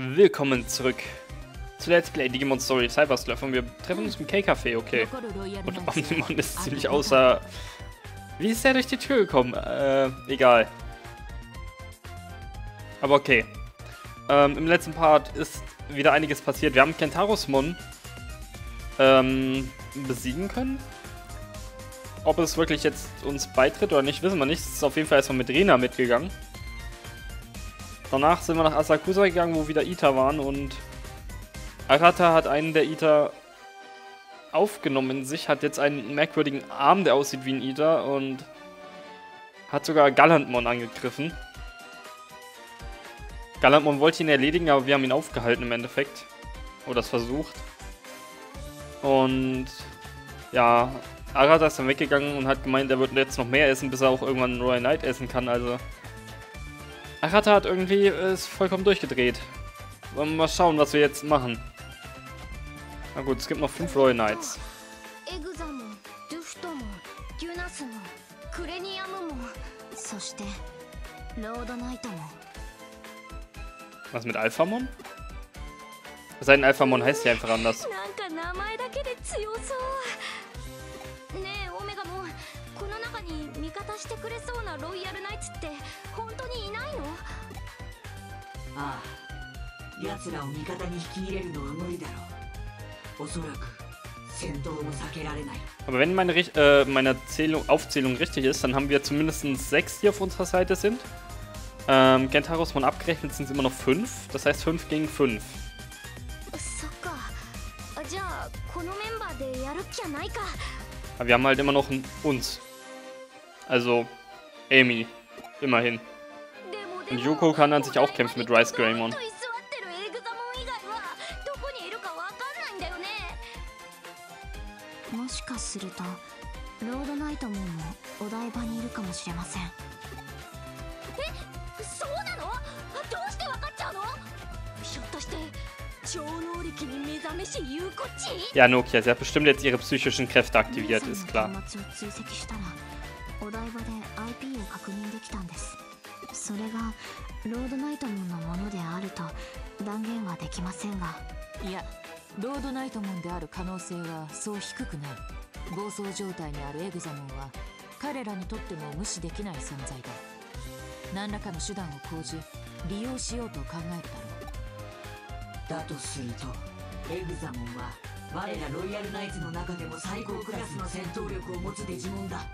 Willkommen zurück zu Let's Play Digimon Story Cybersleuth und wir treffen uns im K-Café, okay. Und Omnimon ist ziemlich außer... Wie ist der durch die Tür gekommen? Äh, egal. Aber okay. Ähm, Im letzten Part ist wieder einiges passiert. Wir haben Kentarosmon ähm, besiegen können. Ob es wirklich jetzt uns beitritt oder nicht, wissen wir nicht. Es ist auf jeden Fall erstmal mit Rena mitgegangen. Danach sind wir nach Asakusa gegangen, wo wieder Ita waren und Arata hat einen der Ita aufgenommen in sich, hat jetzt einen merkwürdigen Arm, der aussieht wie ein Ita und hat sogar Gallantmon angegriffen. Gallantmon wollte ihn erledigen, aber wir haben ihn aufgehalten im Endeffekt. Oder es versucht. Und ja, Arata ist dann weggegangen und hat gemeint, er wird jetzt noch mehr essen, bis er auch irgendwann Royal Knight essen kann. Also Arata hat irgendwie ist vollkommen durchgedreht. Wollen wir mal schauen, was wir jetzt machen. Na gut, es gibt noch fünf Royal Knights. Was mit Alphamon? Sein Alphamon heißt ja einfach anders. してくれそうなロイヤルナイツって本当にいないのああ奴らを味方に引き入れるのは無理だろうおそらく戦闘も避けられない Aber wenn meine, äh, meine Zählung, Aufzählung richtig ist, dann haben wir zumindest sechs, die auf unserer Seite sind. Ähm, Gentaros von abgerechnet sind es immer noch fünf. Das heißt fünf gegen fünf. Aber wir haben halt immer noch uns. Also, Amy. Immerhin. Und Yuko kann an sich auch kämpfen mit Rice Greymon. Ja, Nokia, sie hat bestimmt jetzt ihre psychischen Kräfte aktiviert, ist klar. 確認できたんです。それがロードナイトモンのものであると断言はできませんが。いやロードナイトモンである可能性はそう低くない。暴走状態にあるエグザモンは彼らにとっても無視できない存在だ。何らかの手段を講じ利用しようと考えるだろうだとするとエグザモンは我らロイヤルナイツの中でも最高クラスの戦闘力を持つデジモンだ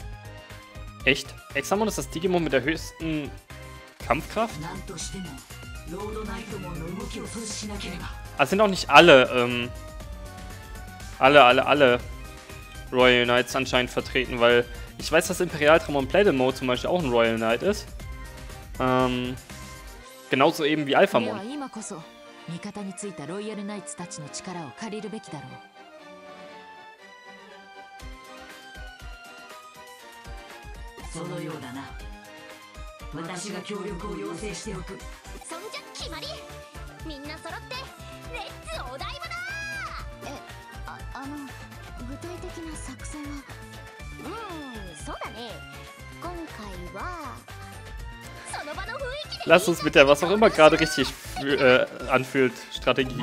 Echt? Examon ist das Digimon mit der höchsten Kampfkraft? Ah, sind auch nicht alle, ähm, alle, alle, alle Royal Knights anscheinend vertreten, weil ich weiß, dass Imperial Tramon Mode zum Beispiel auch ein Royal Knight ist. Ähm, genauso eben wie Alphamon. そのようだな。私が協力を要請しておく。そんじゃ決まり。みんな揃ってレッツお台場だ。えああの具体的な作戦は？うんそうだね。今回は Lass uns mit der, was auch immer gerade richtig äh, anfühlt, Strategie.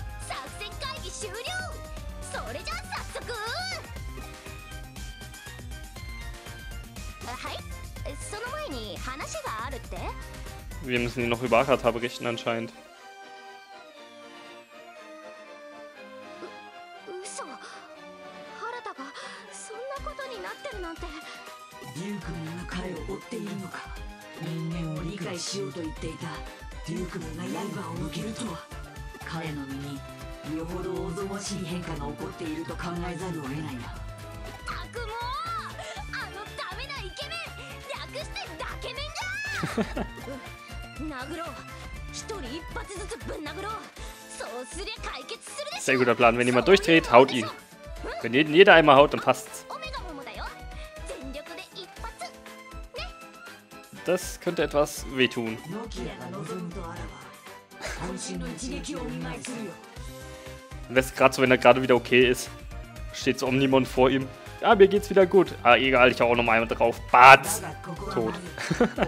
終了それじゃあ早速はいその前に話があるって Wir müssen ihn noch über Akata berichten anscheinend. どおぞましい変化が起こっていると考えざるを得ないなたくもあのダメなイケメン略してダケメンが Sehr guter Plan. Wenn jemand durchdreht, haut ihn. Wenn jeder einmal haut, dann passt's. Das könnte etwas wehtun. Lässt gerade so, wenn er gerade wieder okay ist. Steht so Omnimon vor ihm. Ja, mir geht's wieder gut. Ah, egal, ich hau auch noch mal drauf. Batz! Tot.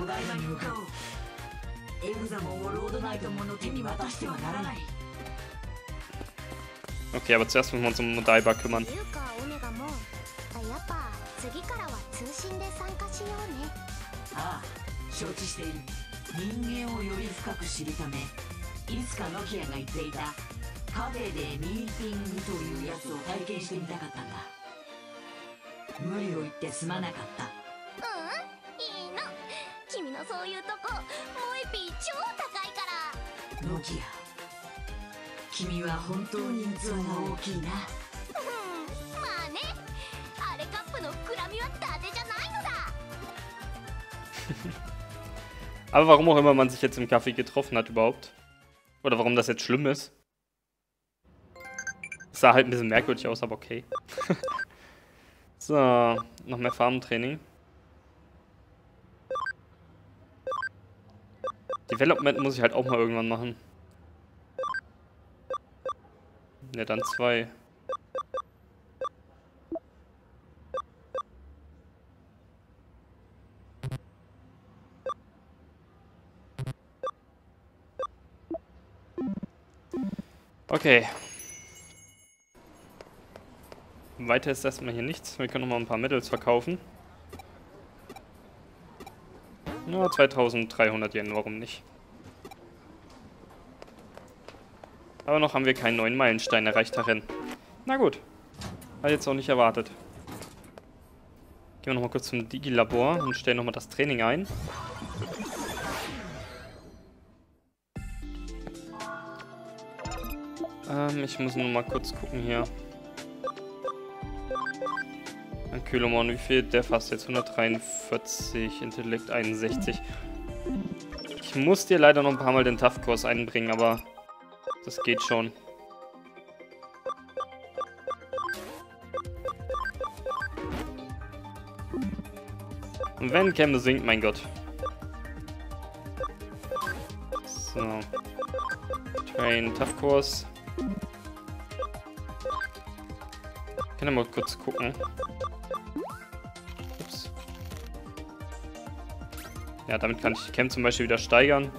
okay, aber zuerst müssen wir uns um Modaiba kümmern. カフェでミーティングというやつを体験してみたかったんだ。無理を言ってすまなかった。うんいいの。君のそういうとこモエピー超高いから。ノキア君は本当に器が大きいな。うんまあね。あれカップの膨らみは伊達じゃないのだ。Aber warum auch immer man sich jetzt im Kaffee getroffen hat überhaupt? Oder warum das jetzt schlimm ist? Sah halt ein bisschen merkwürdig aus, aber okay. so, noch mehr Farmtraining. Development muss ich halt auch mal irgendwann machen. Ne, dann zwei. Okay. Weiter ist erstmal hier nichts. Wir können noch mal ein paar Medals verkaufen. Nur 2300 Yen, warum nicht? Aber noch haben wir keinen neuen Meilenstein erreicht darin. Na gut. Hat jetzt auch nicht erwartet. Gehen wir nochmal kurz zum Digi-Labor und stellen nochmal das Training ein. Ähm, ich muss nur mal kurz gucken hier. Kylomon, wie viel? Der fasst jetzt 143, Intellekt 61. Ich muss dir leider noch ein paar Mal den Tough-Kurs einbringen, aber das geht schon. Und wenn Cam singt, mein Gott. So. Train Tough Kurs. kann ja mal kurz gucken. Ja, damit kann ich die Cam zum Beispiel wieder steigern.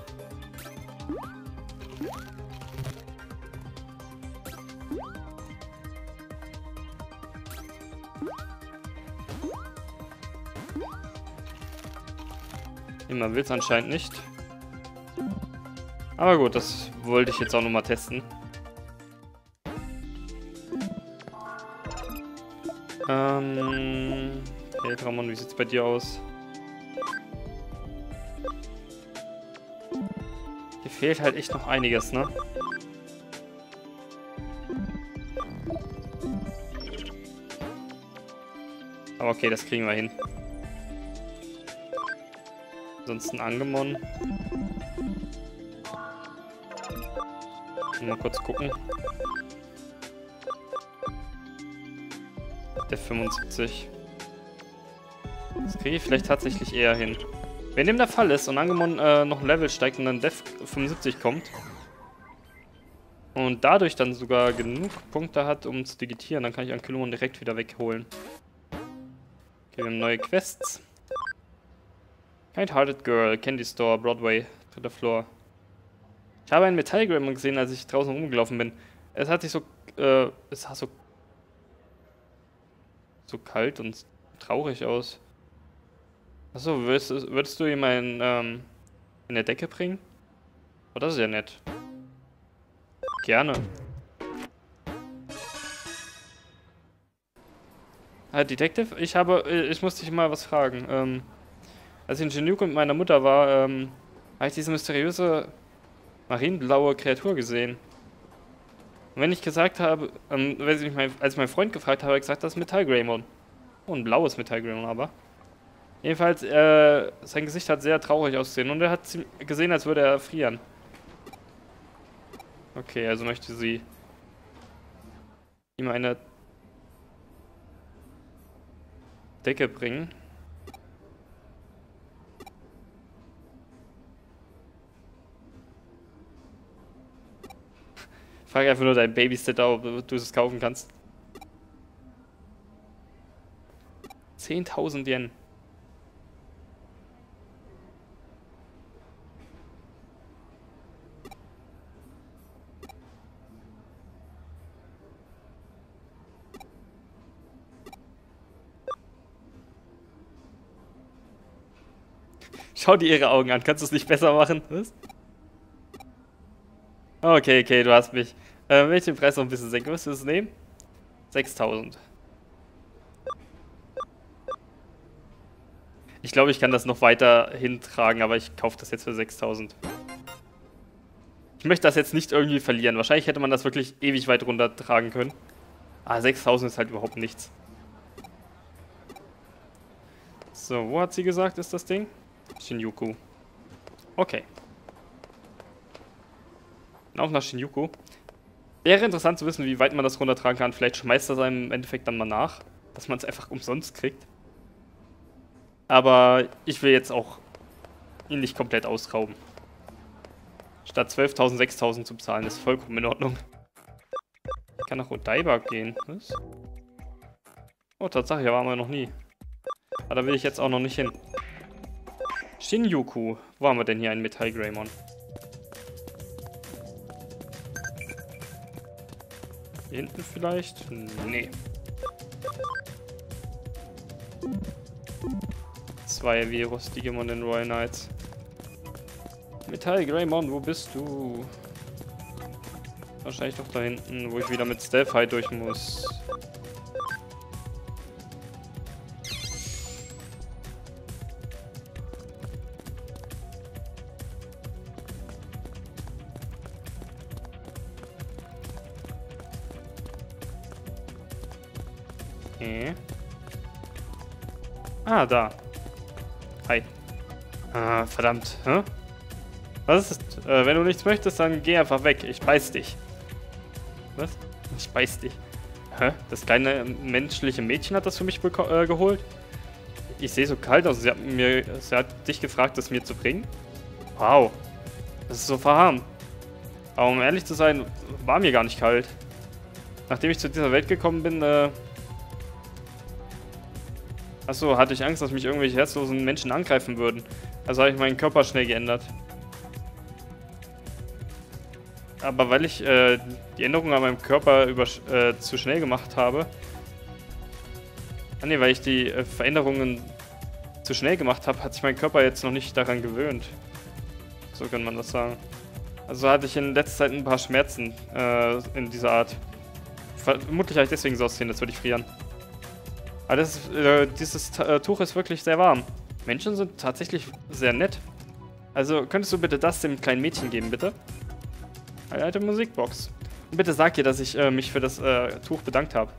Immer will es anscheinend nicht. Aber gut, das wollte ich jetzt auch nochmal testen. Ähm. Hey Ramon, wie sieht's bei dir aus? Fehlt halt echt noch einiges, ne? Aber okay, das kriegen wir hin. Ansonsten Angemon. Mal kurz gucken. Der 75. Das kriege ich vielleicht tatsächlich eher hin. Wenn dem der Fall ist und Angemon äh, noch ein Level steigt und dann Def 75 kommt und dadurch dann sogar genug Punkte hat, um zu digitieren, dann kann ich Ankylomon direkt wieder wegholen. Okay, wir haben neue Quests. Kind-Hearted Girl, Candy Store, Broadway, dritter Floor. Ich habe ein Metallgramm gesehen, als ich draußen rumgelaufen bin. Es hat sich so, äh, es sah so so kalt und traurig aus. Achso, würdest, würdest du ihm ein, ähm, eine Decke bringen? Oh, das ist ja nett. Gerne. Herr Detective, ich habe, äh, ich musste dich mal was fragen. Ähm, als ich in Genuke mit meiner Mutter war, ähm, habe ich diese mysteriöse marinblaue Kreatur gesehen. Und wenn ich gesagt habe, ähm, wenn ich mein, als mein Freund gefragt habe, habe ich gesagt, das ist Metall Greymon. Oh, ein blaues Metall Greymon aber. Jedenfalls, äh, sein Gesicht hat sehr traurig ausgesehen und er hat gesehen, als würde er frieren. Okay, also möchte sie ihm eine Decke bringen. Frag einfach nur deinen Babysitter, ob du es kaufen kannst. 10.000 Yen. Schau dir ihre Augen an. Kannst du es nicht besser machen? Was? Okay, okay, du hast mich. Äh, wenn ich den Preis noch ein bisschen senke, wirst du es nehmen? 6000. Ich glaube, ich kann das noch weiter hintragen, aber ich kaufe das jetzt für 6000. Ich möchte das jetzt nicht irgendwie verlieren. Wahrscheinlich hätte man das wirklich ewig weit runter tragen können. Ah, 6000 ist halt überhaupt nichts. So, wo hat sie gesagt, ist das Ding? Shinjuku. Okay. Auch nach Shinjuku. Wäre interessant zu wissen, wie weit man das runtertragen kann. Vielleicht schmeißt das einem im Endeffekt dann mal nach, dass man es einfach umsonst kriegt. Aber ich will jetzt auch ihn nicht komplett ausrauben. Statt 12.000, 6.000 zu bezahlen, ist vollkommen in Ordnung. Ich kann nach Odaiba gehen. Was? Oh, Tatsache, hier waren wir noch nie. Aber da will ich jetzt auch noch nicht hin. Shinjuku. Wo haben wir denn hier einen Metall Greymon? Hier hinten vielleicht? Nee. Zwei Virus Digimon in Royal Knights. Metall Greymon, wo bist du? Wahrscheinlich doch da hinten, wo ich wieder mit Stealth High durch muss. Ah, da. Hi. Ah, verdammt. Hä? Was ist? Äh, wenn du nichts möchtest, dann geh einfach weg. Ich beiß dich. Was? Ich beiß dich. Hä? Das kleine menschliche Mädchen hat das für mich äh, geholt? Ich sehe so kalt aus. Sie hat, mir, sie hat dich gefragt, das mir zu bringen? Wow. Das ist so verharmt. Aber um ehrlich zu sein, war mir gar nicht kalt. Nachdem ich zu dieser Welt gekommen bin, äh, Achso, hatte ich Angst, dass mich irgendwelche herzlosen Menschen angreifen würden. Also habe ich meinen Körper schnell geändert. Aber weil ich äh, die Änderung an meinem Körper über, äh, zu schnell gemacht habe. Ah ne, weil ich die äh, Veränderungen zu schnell gemacht habe, hat sich mein Körper jetzt noch nicht daran gewöhnt. So kann man das sagen. Also hatte ich in letzter Zeit ein paar Schmerzen äh, in dieser Art. Vermutlich habe ich deswegen so aussehen, als würde ich frieren. Aber das, äh, dieses äh, Tuch ist wirklich sehr warm. Menschen sind tatsächlich sehr nett. Also könntest du bitte das dem kleinen Mädchen geben, bitte? Eine alte Musikbox. Und bitte sag ihr, dass ich äh, mich für das äh, Tuch bedankt habe.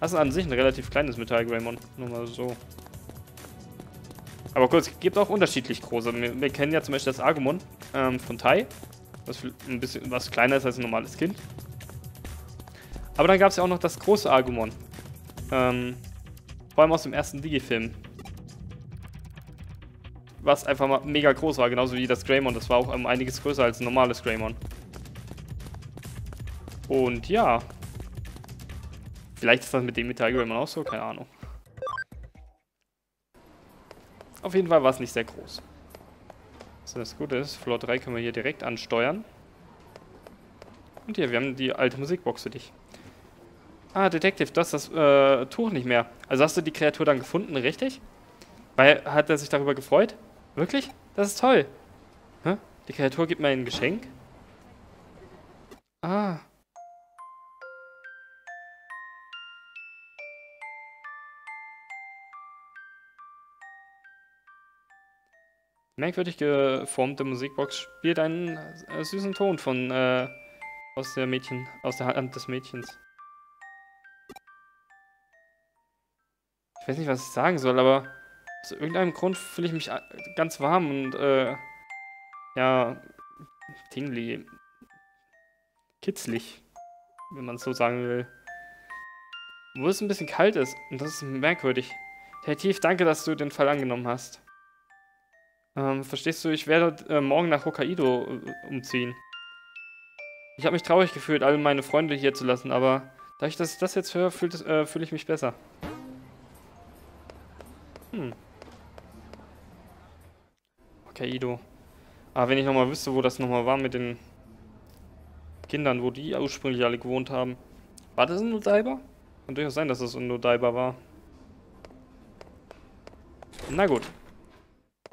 Das ist an sich ein relativ kleines Metall, Greymon. Nur mal so. Aber kurz, es gibt auch unterschiedlich große. Wir, wir kennen ja zum Beispiel das Agumon ähm, von Tai. Was ein bisschen was kleiner ist als ein normales Kind. Aber dann gab es ja auch noch das große Agumon. Ähm, vor allem aus dem ersten Digi-Film. Was einfach mal mega groß war, genauso wie das Greymon. Das war auch um einiges größer als ein normales Greymon. Und ja. Vielleicht ist das mit dem Metall Greymon auch so, keine Ahnung. Auf jeden Fall war es nicht sehr groß. So, das Gute ist, Floor 3 können wir hier direkt ansteuern. Und hier, wir haben die alte Musikbox für dich. Ah, Detective, du hast das äh, Tuch nicht mehr. Also hast du die Kreatur dann gefunden, richtig? Weil, hat er sich darüber gefreut? Wirklich? Das ist toll. Hä? Die Kreatur gibt mir ein Geschenk? Ah. Merkwürdig geformte Musikbox spielt einen äh, süßen Ton von äh, aus der Mädchen, aus der Hand des Mädchens. Weiß nicht, was ich sagen soll, aber Aus irgendeinem Grund fühle ich mich ganz warm und, äh, ja, tingly. Kitzlig, wenn man es so sagen will. Wo es ein bisschen kalt ist, und das ist merkwürdig. Detektiv, danke, dass du den Fall angenommen hast. Ähm, verstehst du, ich werde äh, morgen nach Hokkaido äh, umziehen. Ich habe mich traurig gefühlt, alle meine Freunde hier zu lassen, aber dadurch, dass ich das jetzt höre, fühle äh, fühl ich mich besser. Hm. Hokkaido. Aber wenn ich nochmal wüsste, wo das nochmal war mit den Kindern, wo die ursprünglich alle gewohnt haben. War das in Odaiba? Kann durchaus sein, dass es in Odaiba war. Na gut.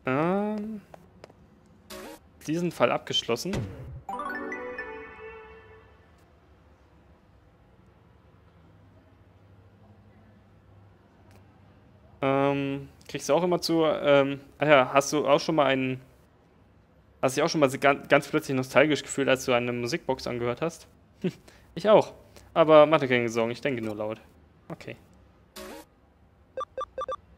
Ähm, diesen Fall abgeschlossen. Kriegst du auch immer zu, ähm, ah ja, hast du auch schon mal einen, hast dich auch schon mal ganz, ganz plötzlich nostalgisch gefühlt, als du eine Musikbox angehört hast? ich auch. Aber mache keine Sorgen, ich denke nur laut. Okay.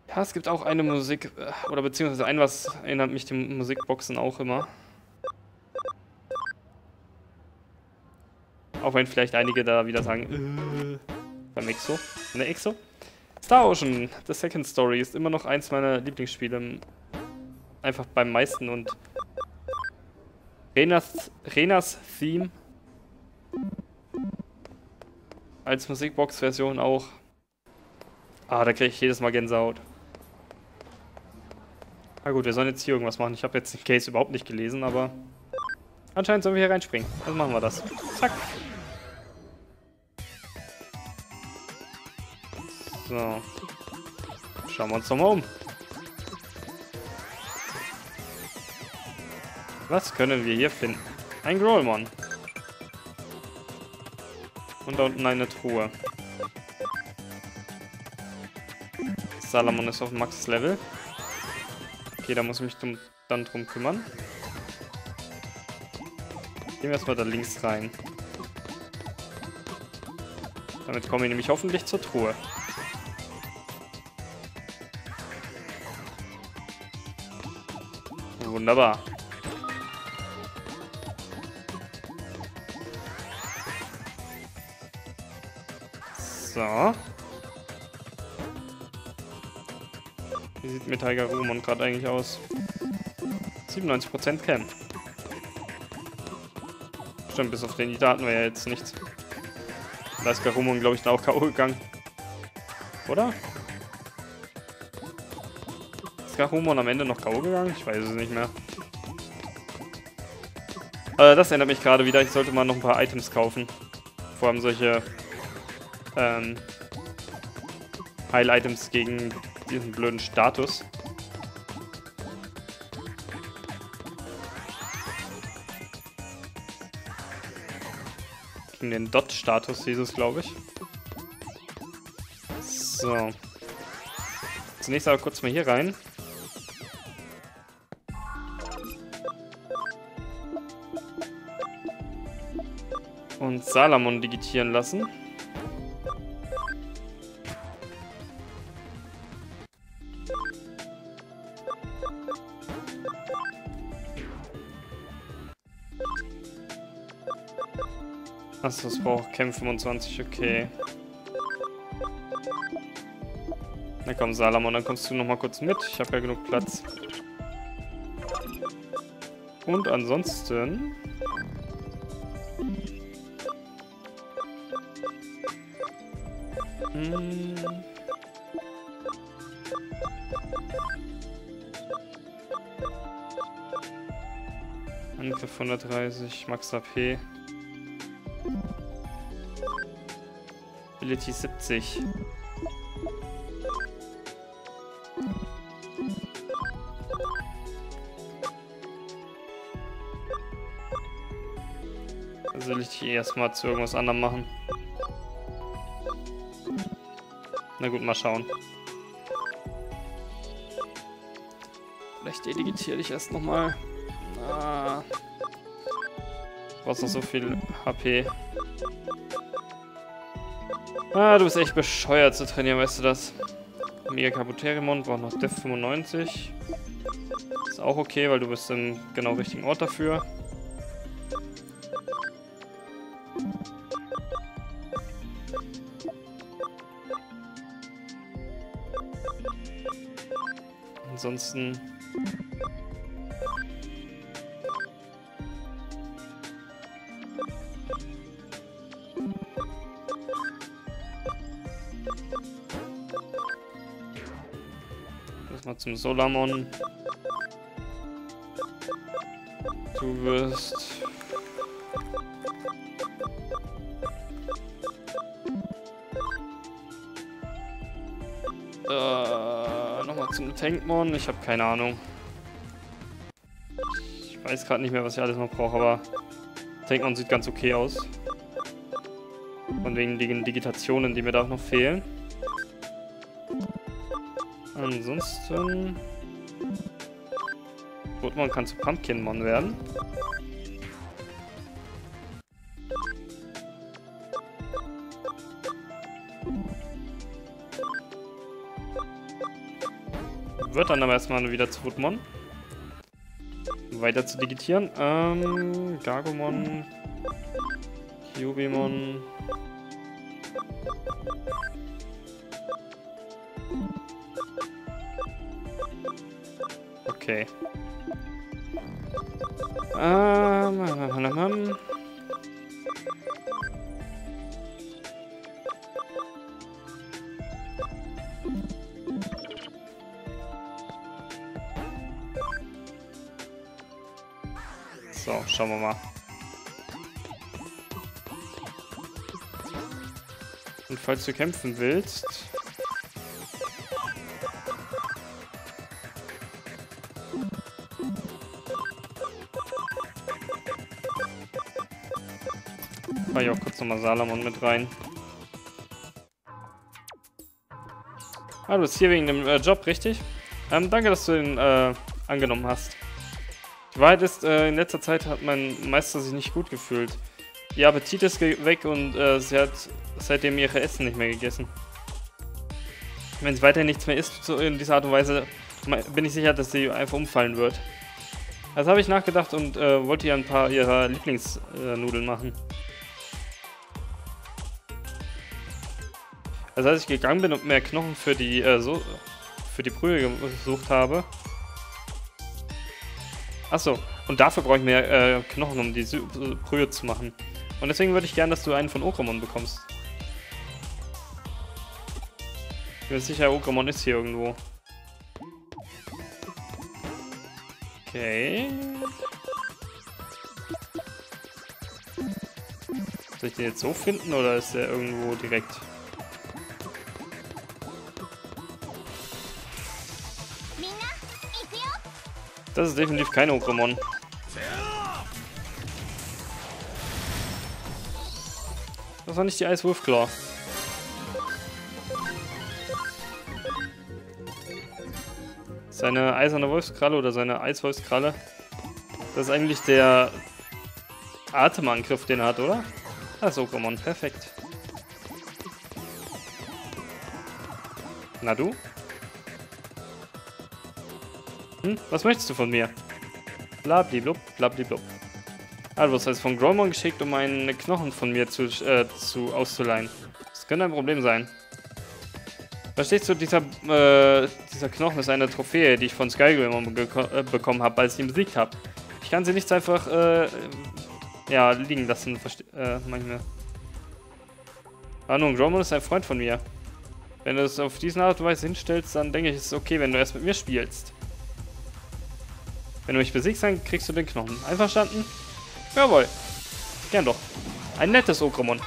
Ja, es gibt auch eine Musik, äh, oder beziehungsweise ein was erinnert mich die Musikboxen auch immer. Auch wenn vielleicht einige da wieder sagen, äh, beim Exo, in der Exo. Star Ocean, The Second Story, ist immer noch eins meiner Lieblingsspiele. Einfach beim meisten und Renas, Renas Theme als Musikbox-Version auch. Ah, da kriege ich jedes Mal Gänsehaut. Na gut, wir sollen jetzt hier irgendwas machen. Ich habe jetzt den Case überhaupt nicht gelesen, aber anscheinend sollen wir hier reinspringen. Also machen wir das. Zack. So. Schauen wir uns doch mal um. Was können wir hier finden? Ein Growlmon. Und da unten eine Truhe. Salamon ist auf Max Level. Okay, da muss ich mich dann drum kümmern. Gehen wir erstmal da links rein. Damit komme ich nämlich hoffentlich zur Truhe. Wunderbar. So. Wie sieht mit Tiger Rumon gerade eigentlich aus? 97% Cam. Stimmt, bis auf den Daten wäre ja jetzt nichts. Da ist Garumon, glaube ich, dann auch K.O. gegangen. Oder? Ist Garumon am Ende noch K.O. gegangen? Ich weiß es nicht mehr. Äh, das erinnert mich gerade wieder, ich sollte mal noch ein paar Items kaufen. Vor allem solche ähm, Heil-Items gegen diesen blöden Status. Gegen den Dot-Status dieses, glaube ich. So. Zunächst aber kurz mal hier rein. Salamon digitieren lassen. Achso, es braucht Cam 25, okay. Na komm, Salamon, dann kommst du noch mal kurz mit. Ich habe ja genug Platz. Und ansonsten... Hm... Angriff 130, Max AP. Ability 70. Also will ich die erstmal zu irgendwas anderem machen. Na gut, mal schauen. Vielleicht delegitiere ich erst nochmal. Ah. Du brauchst noch so viel HP. Ah, du bist echt bescheuert zu trainieren, weißt du das? Mega Kabuterimon braucht noch Def 95. Ist auch okay, weil du bist im genau richtigen Ort dafür. Ansonsten zum Solamon. Du wirst... Zum Tankmon. Ich habe keine Ahnung. Ich weiß gerade nicht mehr, was ich alles noch brauche, aber Tankmon sieht ganz okay aus. Von wegen den Digitationen, die mir da noch fehlen. Ansonsten... Pokémon kann zu Pumpkinmon werden. Wird dann aber erstmal wieder zu Woodmon. Weiter zu digitieren. Ähm, Gargomon, Cubimon, Okay. Ähm, schauen wir mal. Und falls du kämpfen willst, Mache ich auch kurz nochmal Salamon mit rein. Ah, du bist hier wegen dem äh, Job, richtig? Ähm, danke, dass du ihn äh, angenommen hast. Die Wahrheit ist, äh, in letzter Zeit hat mein Meister sich nicht gut gefühlt. Ihr Appetit ist weg und äh, sie hat seitdem ihre Essen nicht mehr gegessen. Wenn sie weiterhin nichts mehr isst, so in dieser Art und Weise, bin ich sicher, dass sie einfach umfallen wird. Also habe ich nachgedacht und äh, wollte ihr ein paar ihrer Lieblingsnudeln machen. Also als ich gegangen bin und mehr Knochen für die, äh, so, für die Brühe gesucht habe. Achso, und dafür brauche ich mehr äh, Knochen, um die Brühe zu machen. Und deswegen würde ich gerne, dass du einen von Okromon bekommst. Ich bin sicher, Okromon ist hier irgendwo. Okay. Soll ich den jetzt so finden oder ist der irgendwo direkt? Das ist definitiv kein Okromon. Das war nicht die Eiswurfklaw. Seine eiserne Wolfskralle oder seine Eiswolfskralle. Das ist eigentlich der Atemangriff, den er hat, oder? Das ist Okromon, perfekt. Na du? Hm? Was möchtest du von mir? Blabliblub, blabliblub. Ah, du wirst also von Gromon geschickt, um einen Knochen von mir zu, äh, zu auszuleihen. Das könnte ein Problem sein. Verstehst du, dieser, äh, dieser Knochen ist eine Trophäe, die ich von Skygrimon äh, bekommen habe, als ich ihn besiegt habe. Ich kann sie nicht einfach, äh, ja, liegen lassen, äh, manchmal. Ah, nun, Gromon ist ein Freund von mir. Wenn du es auf diese Art und Weise hinstellst, dann denke ich, es ist okay, wenn du erst mit mir spielst. Wenn du mich besiegst, dann kriegst du den Knochen. Einverstanden? Jawohl. Gern doch. Ein nettes Okromon.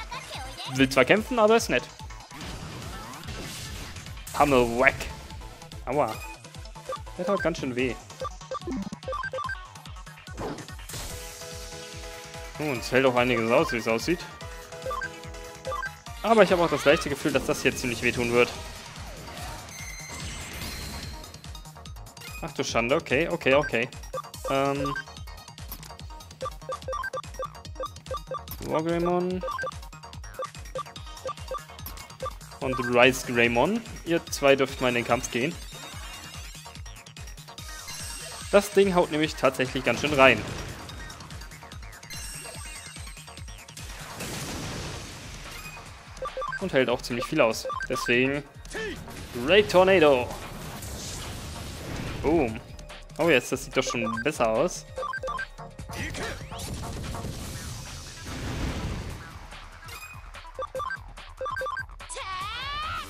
Will zwar kämpfen, aber ist nett. Hammer Whack. Aua. Der tut ganz schön weh. Oh, uns hält auch einiges aus, wie es aussieht. Aber ich habe auch das leichte Gefühl, dass das hier ziemlich wehtun wird. Ach du Schande, okay, okay, okay. Ähm. Wargreymon. und Rise Greymon. Ihr zwei dürft mal in den Kampf gehen. Das Ding haut nämlich tatsächlich ganz schön rein. Und hält auch ziemlich viel aus. Deswegen Ray Tornado. Boom. Oh, jetzt, das sieht doch schon besser aus.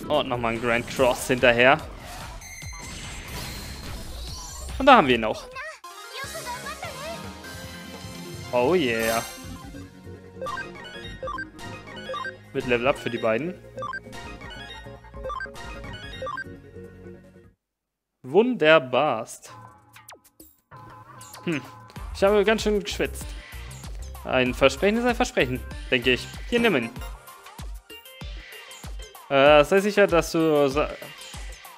Und nochmal ein Grand Cross hinterher. Und da haben wir ihn auch. Oh yeah. Mit Level Up für die beiden. Wunderbarst. Hm. Ich habe ganz schön geschwitzt. Ein Versprechen ist ein Versprechen, denke ich. Hier, nimm ihn. Äh, sei sicher, dass du...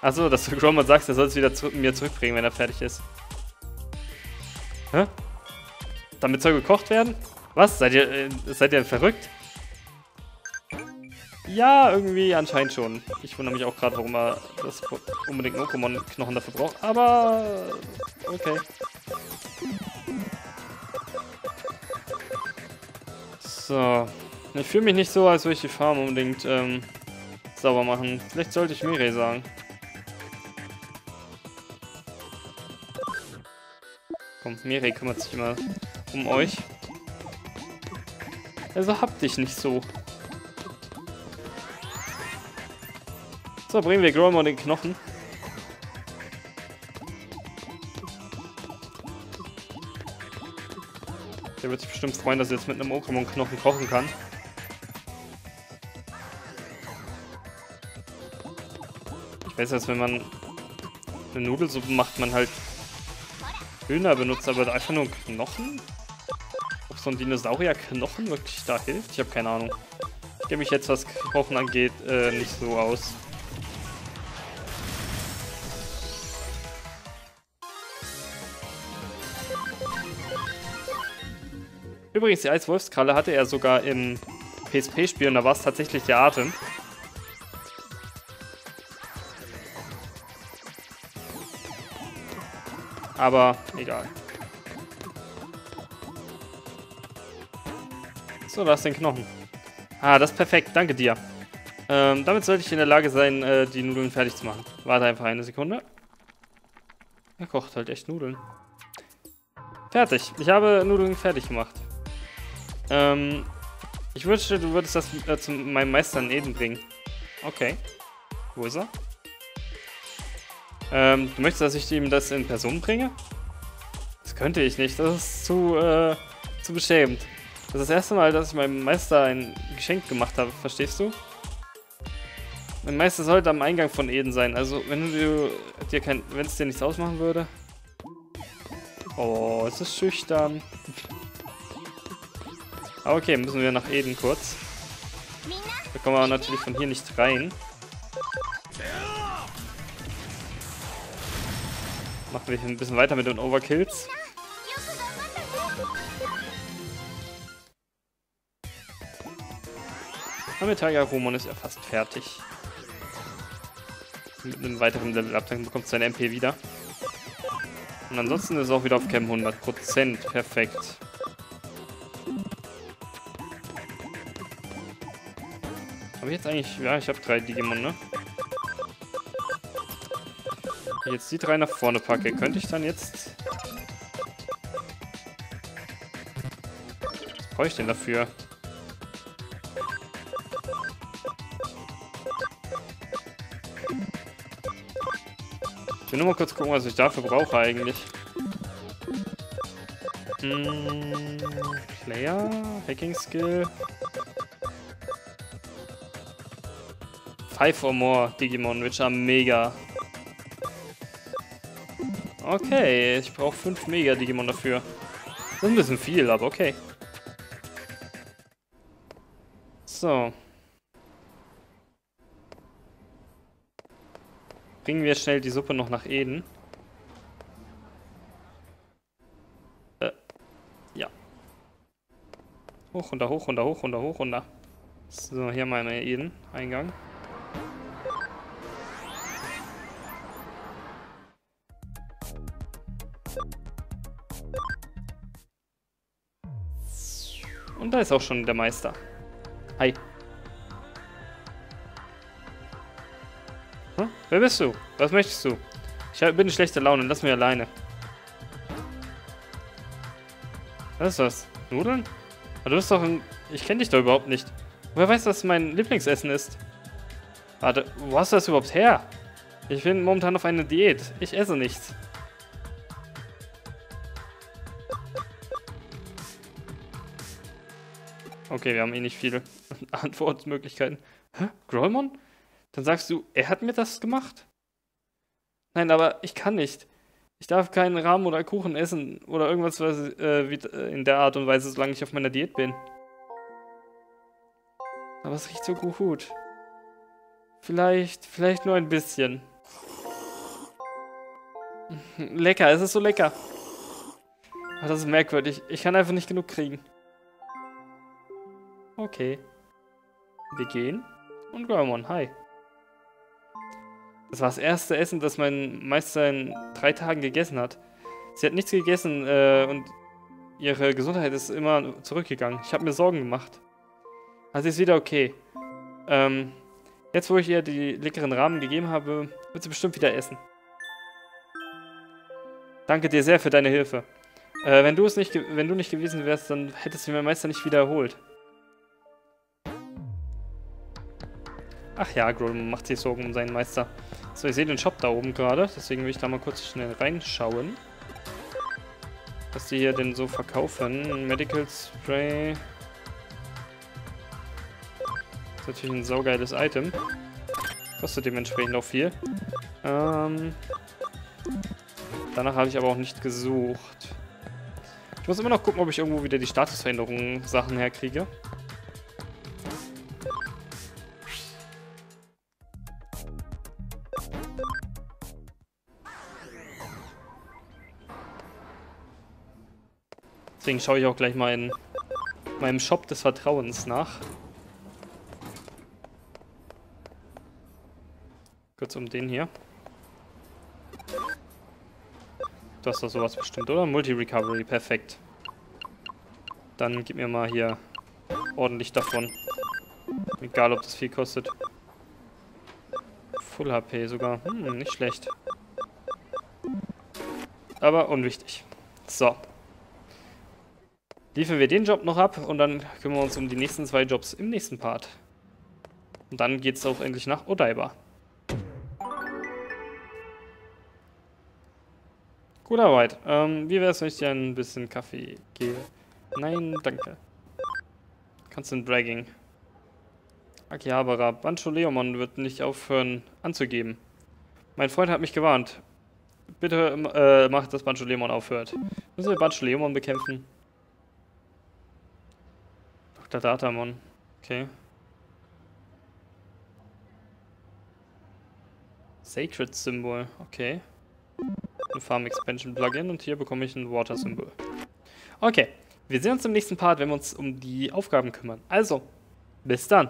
Achso, dass du Gromot sagst, er soll es wieder zu mir zurückbringen, wenn er fertig ist. Hä? Damit soll gekocht werden? Was? Seid ihr, äh, seid ihr verrückt? Ja, irgendwie anscheinend schon. Ich wundere mich auch gerade, warum er das unbedingt Pokémon-Knochen dafür braucht. Aber okay. So. Ich fühle mich nicht so, als würde ich die Farm unbedingt ähm, sauber machen. Vielleicht sollte ich Mirai sagen. Komm, Mirai kümmert sich immer um euch. Also hab dich nicht so. So, bringen wir Gromor den Knochen. Wird sich bestimmt freuen, dass er jetzt mit einem Okromon-Knochen kochen kann. Ich weiß, dass wenn man eine Nudelsuppe macht, man halt Hühner benutzt, aber einfach nur Knochen? Ob so ein Dinosaurier-Knochen wirklich da hilft? Ich habe keine Ahnung. Ich kenne mich jetzt, was Kochen angeht, äh, nicht so aus. Übrigens, die Eiswolfskralle hatte er sogar im PSP-Spiel und da war es tatsächlich der Atem. Aber egal. So, da ist den Knochen. Ah, das ist perfekt. Danke dir. Ähm, damit sollte ich in der Lage sein, äh, die Nudeln fertig zu machen. Warte einfach eine Sekunde. Er kocht halt echt Nudeln. Fertig. Ich habe Nudeln fertig gemacht. Ähm, ich wünschte, du würdest das äh, zu meinem Meister in Eden bringen. Okay. Wo ist er? Ähm, du möchtest, dass ich ihm das in Person bringe? Das könnte ich nicht. Das ist zu, äh, zu beschämend. Das ist das erste Mal, dass ich meinem Meister ein Geschenk gemacht habe. Verstehst du? Mein Meister sollte am Eingang von Eden sein. Also, wenn du dir kein, wenn es dir nichts ausmachen würde. Oh, es ist schüchtern. Aber okay, müssen wir nach Eden kurz. Da kommen wir natürlich von hier nicht rein. Machen wir ein bisschen weiter mit den Overkills. Ametaga Romon ist ja fast fertig. Mit einem weiteren Level-Up, dann bekommt sein MP wieder. Und ansonsten ist es auch wieder auf Cam 100%. Perfekt. Habe ich jetzt eigentlich... Ja, ich habe drei Digimon, ne? Wenn ich jetzt die drei nach vorne packe, könnte ich dann jetzt... Was brauche ich denn dafür? Ich will nur mal kurz gucken, was ich dafür brauche eigentlich. Hm, Player, Hacking Skill. Five or more Digimon, which are mega. Okay, ich brauche fünf Mega-Digimon dafür. Das ist ein bisschen viel, aber okay. So. Bringen wir schnell die Suppe noch nach Eden. Äh, ja. Hoch, runter, hoch, runter, hoch, runter, hoch, runter. So, hier mal Eden. Da ist auch schon der Meister. Hi. Hm? Wer bist du? Was möchtest du? Ich bin in schlechter Laune, lass mich alleine. Was ist das? Nudeln? Aber du bist doch ein... Ich kenne dich doch überhaupt nicht. Wer weiß, was mein Lieblingsessen ist? Warte, wo hast du das überhaupt her? Ich bin momentan auf einer Diät. Ich esse nichts. Okay, wir haben eh nicht viele Antwortmöglichkeiten. Hä? Grollmon? Dann sagst du, er hat mir das gemacht? Nein, aber ich kann nicht. Ich darf keinen Rahmen oder Kuchen essen oder irgendwas was, äh, äh, in der Art und Weise, solange ich auf meiner Diät bin. Aber es riecht so gut. Vielleicht, vielleicht nur ein bisschen. Lecker, es ist so lecker. Aber das ist merkwürdig. Ich kann einfach nicht genug kriegen. Okay. Wir gehen. Und Goemon, hi. Das war das erste Essen, das mein Meister in drei Tagen gegessen hat. Sie hat nichts gegessen äh, und ihre Gesundheit ist immer zurückgegangen. Ich habe mir Sorgen gemacht. Also ist wieder okay. Ähm, jetzt, wo ich ihr die leckeren Rahmen gegeben habe, wird sie bestimmt wieder essen. Danke dir sehr für deine Hilfe. Äh, wenn du nicht, wenn du nicht gewesen wärst, dann hättest du mir Meister nicht wiederholt. Ach ja, Grom macht sich Sorgen um seinen Meister. So, ich sehe den Shop da oben gerade, deswegen will ich da mal kurz schnell reinschauen. Was die hier denn so verkaufen. Medical Spray. Ist natürlich ein saugeiles Item. Kostet dementsprechend auch viel. Ähm, danach habe ich aber auch nicht gesucht. Ich muss immer noch gucken, ob ich irgendwo wieder die Statusveränderungen Sachen herkriege. Deswegen schaue ich auch gleich mal in meinem Shop des Vertrauens nach. Kurz um den hier. Du hast doch sowas bestimmt, oder? Multi-Recovery, perfekt. Dann gib mir mal hier ordentlich davon. Egal, ob das viel kostet. Full HP sogar. Hm, nicht schlecht. Aber unwichtig. So liefern wir den Job noch ab und dann kümmern wir uns um die nächsten zwei Jobs im nächsten Part. Und dann geht es auch endlich nach Odaiba. Gute Arbeit. Ähm, wie wäre es, wenn ich dir ein bisschen Kaffee gebe? Nein, danke. Constant Bragging. Akihabara, Bancho Leomon wird nicht aufhören anzugeben. Mein Freund hat mich gewarnt. Bitte äh, macht, dass Bancho Leomon aufhört. Müssen wir Bancho Leomon bekämpfen? Dr. Datamon. Okay. Sacred Symbol. Okay. Ein Farm Expansion Plugin und hier bekomme ich ein Water Symbol. Okay. Wir sehen uns im nächsten Part, wenn wir uns um die Aufgaben kümmern. Also, bis dann.